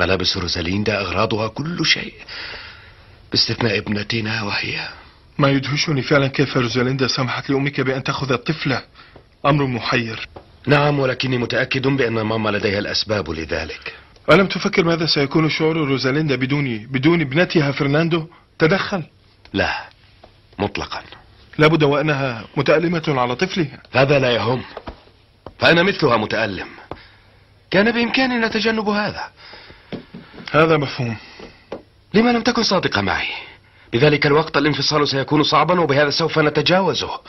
ملابس روزاليندا أغراضها كل شيء باستثناء ابنتنا وهي. ما يدهشني فعلا كيف روزاليندا سمحت لأمك بأن تأخذ الطفلة؟ أمر محير. نعم ولكني متأكد بأن ماما لديها الأسباب لذلك. ألم تفكر ماذا سيكون شعور روزاليندا بدون بدون ابنتها فرناندو؟ تدخل. لا مطلقا. لابد وأنها متألمة على طفلها. هذا لا يهم. فأنا مثلها متألم. كان بإمكاننا تجنب هذا. هذا مفهوم. لما لم تكن صادقة معي. بذلك الوقت الانفصال سيكون صعبا وبهذا سوف نتجاوزه.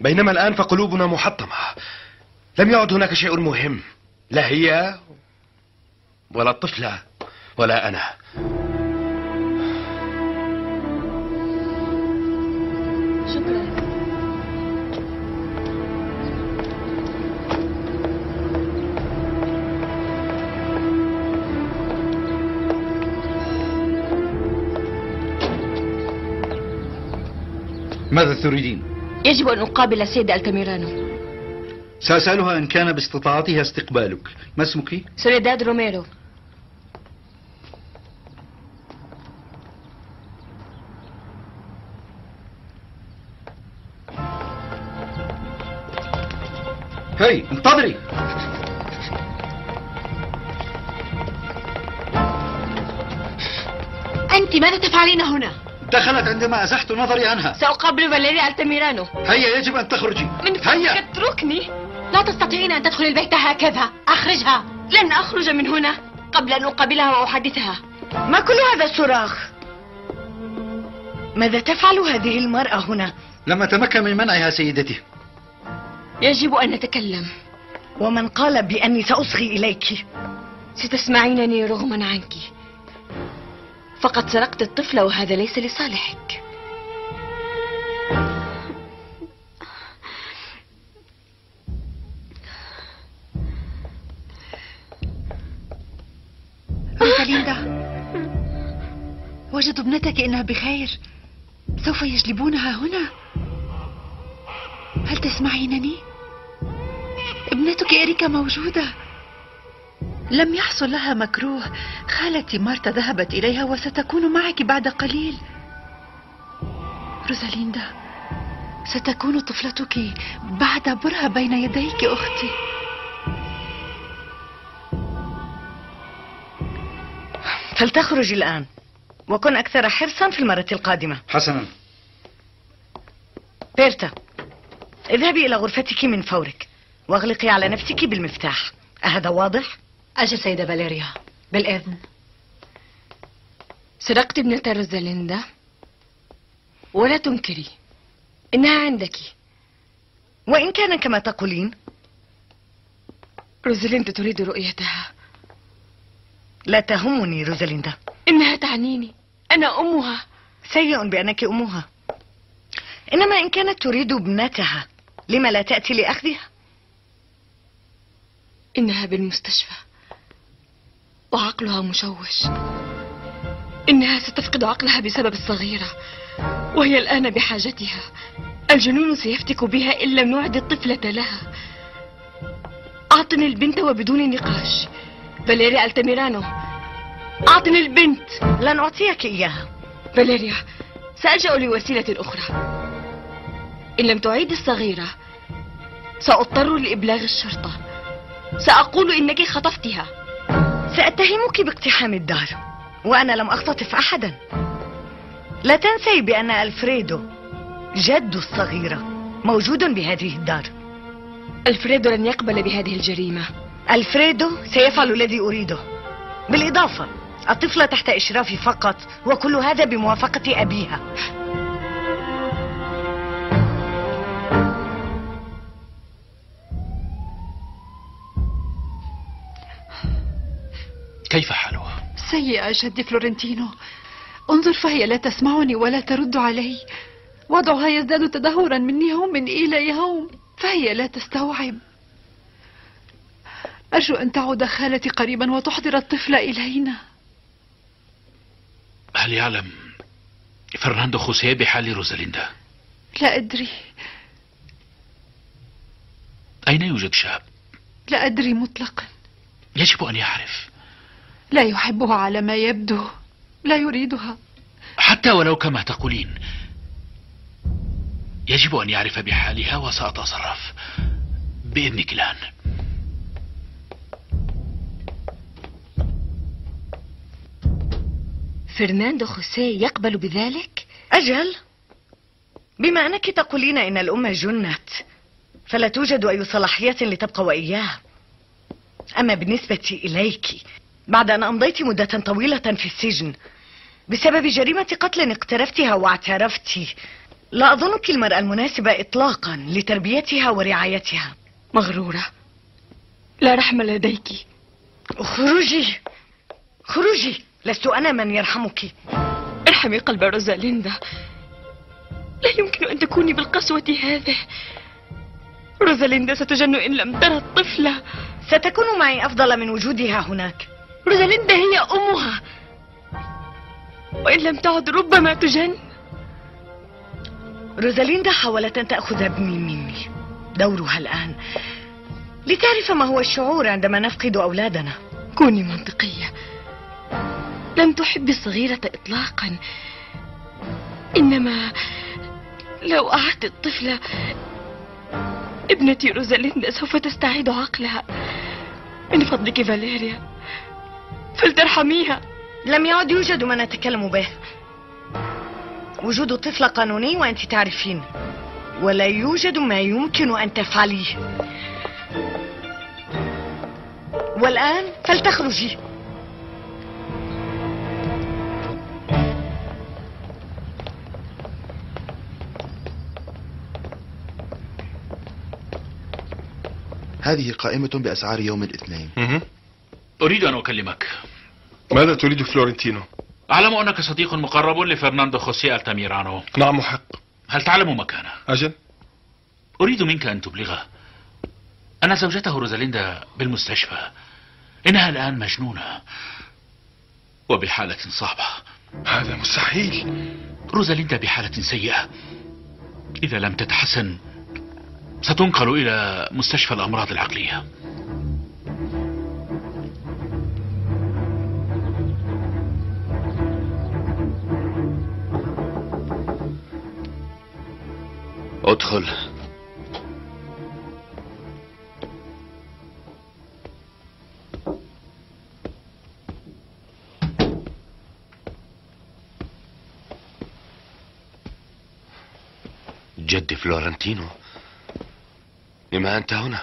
بينما الآن فقلوبنا محطمة. لم يعد هناك شيء مهم. لا هي ولا الطفلة ولا أنا. ماذا تريدين؟ يجب أن أقابل السيد التميرانو سأسألها إن كان باستطاعتها استقبالك ما اسمك؟ سوليداد روميرو هي انتظري أنت ماذا تفعلين هنا؟ دخلت عندما أزحت نظري عنها. سأقابل فاليريا التميرانو هيا يجب أن تخرجي. من هيا. فضلك اتركني. لا تستطيعين أن تدخلي البيت هكذا. أخرجها. لن أخرج من هنا قبل أن أقابلها وأحدثها. ما كل هذا الصراخ؟ ماذا تفعل هذه المرأة هنا؟ لم أتمكن من منعها سيدتي. يجب أن نتكلم. ومن قال بأني سأصغي إليك. ستسمعينني رغما عنك. فقد سرقت الطفل وهذا ليس لصالحك. روزاليندا وجدوا ابنتك إنها بخير. سوف يجلبونها هنا. هل تسمعينني؟ ابنتك إريكا موجودة. لم يحصل لها مكروه. خالتي مارتا ذهبت إليها وستكون معك بعد قليل. روزاليندا ستكون طفلتك بعد برهة بين يديك أختي. فلتخرج الآن؟ وكن أكثر حرصا في المرة القادمة. حسنا. بيرتا اذهبي إلى غرفتك من فورك واغلقي على نفسك بالمفتاح. أهذا واضح؟ أجل سيدة فاليريا بالإذن. سرقت ابنة روزاليندا ولا تنكري إنها عندك. وإن كان كما تقولين. روزاليندا تريد رؤيتها؟ لا تهمني روزاليندا إنها تعنيني. أنا أمها. سيء بأنك أمها. إنما إن كانت تريد ابنتها لما لا تأتي لأخذها؟ إنها بالمستشفى. وعقلها مشوش. إنها ستفقد عقلها بسبب الصغيرة وهي الآن بحاجتها. الجنون سيفتك بها إن لم نعد الطفلة لها. أعطني البنت وبدون نقاش. فاليريا ألتميرانو. أعطني البنت. لن أعطيك إياها. فاليريا سألجأ لوسيلة أخرى. إن لم تعيد الصغيرة سأضطر لإبلاغ الشرطة. سأقول إنك خطفتها. سأتهمك باقتحام الدار وأنا لم أختطف أحدا. لا تنسي بأن ألفريدو جد الصغيرة موجود بهذه الدار ألفريدو لن يقبل بهذه الجريمة. ألفريدو سيفعل الذي أريده. بالإضافة الطفلة تحت إشرافي فقط وكل هذا بموافقة أبيها. سيئة جدي فلورنتينو. انظر فهي لا تسمعني ولا ترد علي. وضعها يزداد تدهورا من يوم إلى يوم فهي لا تستوعب. أرجو أن تعود خالتي قريبا وتحضر الطفل إلينا. هل يعلم فرناندو خوسيه بحال روزاليندا؟ لا أدري. أين يوجد شاب؟ لا أدري مطلقا. يجب أن يعرف. لا يحبها على ما يبدو. لا يريدها. حتى ولو كما تقولين. يجب أن يعرف بحالها وسأتصرف بإذنك الآن. فرناندو خوسيه يقبل بذلك؟ أجل. بما أنك تقولين إن الأمة جنت فلا توجد أي صلاحية لتبقى وإياه. أما بالنسبة إليك بعد أن أمضيت مدة طويلة في السجن. بسبب جريمة قتل اقترفتها واعترفت. لا أظنك المرأة المناسبة إطلاقا لتربيتها ورعايتها. مغرورة. لا رحم لديك. خروجي. خروجي. لست أنا من يرحمك. ارحمي قلب روزاليندا. لا يمكن أن تكوني بالقسوة هذه. روزاليندا ستجن إن لم ترى الطفلة ستكون معي أفضل من وجودها هناك. روزاليندا هي أمها. وإن لم تعد ربما تجن. روزاليندا حاولت أن تأخذ ابني مني دورها الآن. لتعرف ما هو الشعور عندما نفقد أولادنا. كوني منطقية. لم تحبي الصغيرة إطلاقا. إنما لو أعدت الطفلة ابنتي روزاليندا سوف تستعيد عقلها. من فضلك فاليريا. فلترحميها لم يعد يوجد ما نتكلم به. وجود طفل قانوني وأنت تعرفين. ولا يوجد ما يمكن أن تفعليه. والآن فلتخرجي. هذه قائمة بأسعار يوم الاثنين. أريد أن أكلمك. ماذا تريد فلورنتينو؟ أعلم أنك صديق مقرب لفرناندو خوسيه ألتاميرانو. نعم محق هل تعلم مكانه؟ أجل؟ أريد منك أن تبلغه أن زوجته روزاليندا بالمستشفى. إنها الآن مجنونة وبحالة صعبة. هذا مستحيل. روزاليندا بحالة سيئة. إذا لم تتحسن ستنقل إلى مستشفى الأمراض العقلية. ادخل. جدي فلورنتينو. لما أنت هنا؟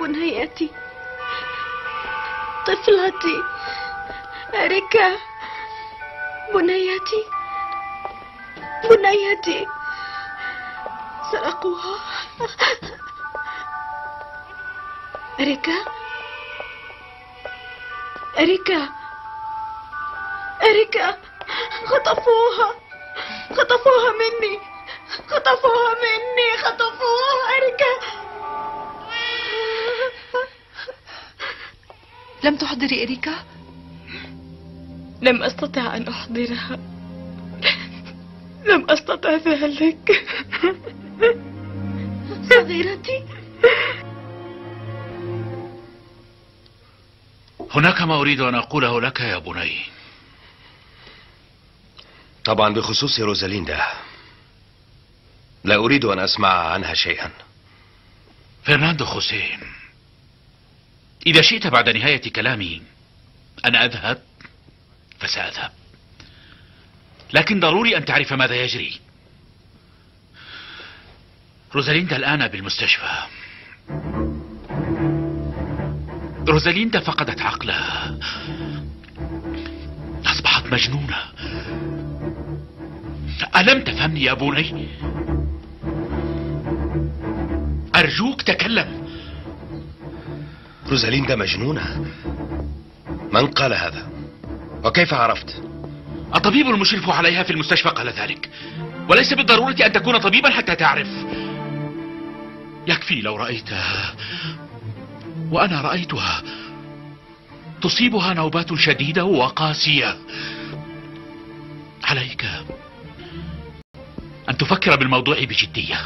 بنيتي طفلتي أريكا. بنيتي بنيتي سرقوها أريكا أريكا أريكا خطفوها خطفوها مني خطفوها مني خطفوها. أريكا. لم تحضري إريكا؟ لم أستطع أن أحضرها. لم أستطع ذلك. صغيرتي. هناك ما أريد أن أقوله لك يا بني. طبعا بخصوص روزاليندا. لا أريد أن أسمع عنها شيئا. فرناندو خوسيه إذا شئت بعد نهاية كلامي أن أذهب. فسأذهب لكن ضروري أن تعرف ماذا يجري. روزاليندا الآن بالمستشفى. روزاليندا فقدت عقلها. أصبحت مجنونة. ألم تفهمني يا بني أرجوك تكلم. روزاليندا مجنونة. من قال هذا؟ وكيف عرفت؟ الطبيب المشرف عليها في المستشفى قال ذلك. وليس بالضرورة أن تكون طبيبا حتى تعرف. يكفي لو رأيتها. وأنا رأيتها. تصيبها نوبات شديدة وقاسية. عليك أن تفكر بالموضوع بجدية.